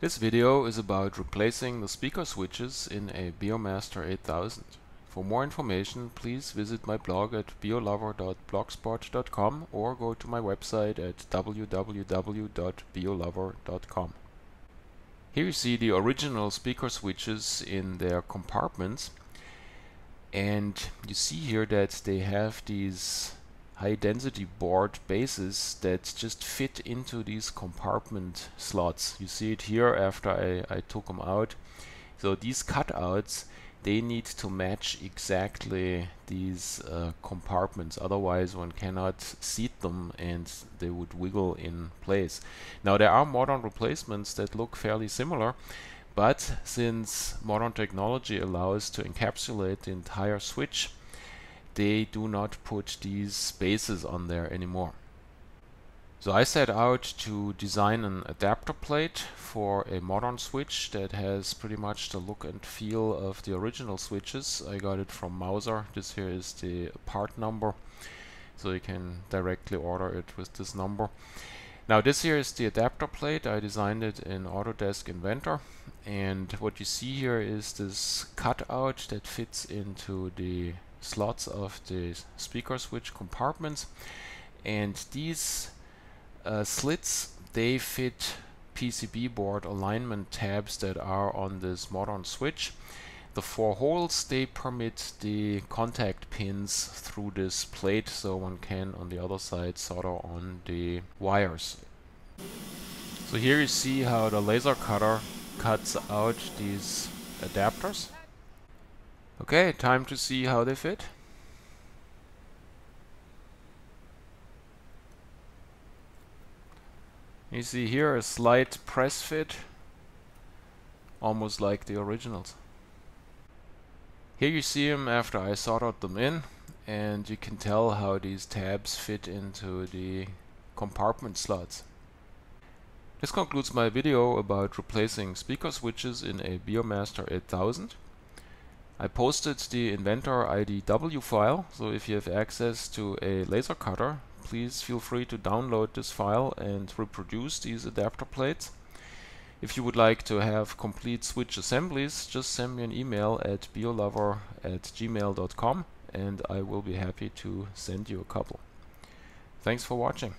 This video is about replacing the speaker switches in a Beomaster 8000. For more information please visit my blog at beolover.blogspot.com or go to my website at www.beolover.com. Here you see the original speaker switches in their compartments and you see here that they have these high density board bases that just fit into these compartment slots. You see it here after I, I took them out. So these cutouts they need to match exactly these uh, compartments otherwise one cannot seat them and they would wiggle in place. Now there are modern replacements that look fairly similar but since modern technology allows to encapsulate the entire switch they do not put these spaces on there anymore. So I set out to design an adapter plate for a modern switch that has pretty much the look and feel of the original switches. I got it from Mouser. This here is the part number. So you can directly order it with this number. Now this here is the adapter plate. I designed it in Autodesk Inventor. And what you see here is this cutout that fits into the slots of the speaker switch compartments. And these uh, slits they fit PCB board alignment tabs that are on this modern switch. The four holes they permit the contact pins through this plate so one can on the other side solder on the wires. So here you see how the laser cutter cuts out these adapters Okay, time to see how they fit. You see here a slight press fit, almost like the originals. Here you see them after I soldered them in, and you can tell how these tabs fit into the compartment slots. This concludes my video about replacing speaker switches in a Beomaster 8000. I posted the inventor IDW file, so if you have access to a laser cutter, please feel free to download this file and reproduce these adapter plates. If you would like to have complete switch assemblies, just send me an email at beolover at gmail.com and I will be happy to send you a couple. Thanks for watching.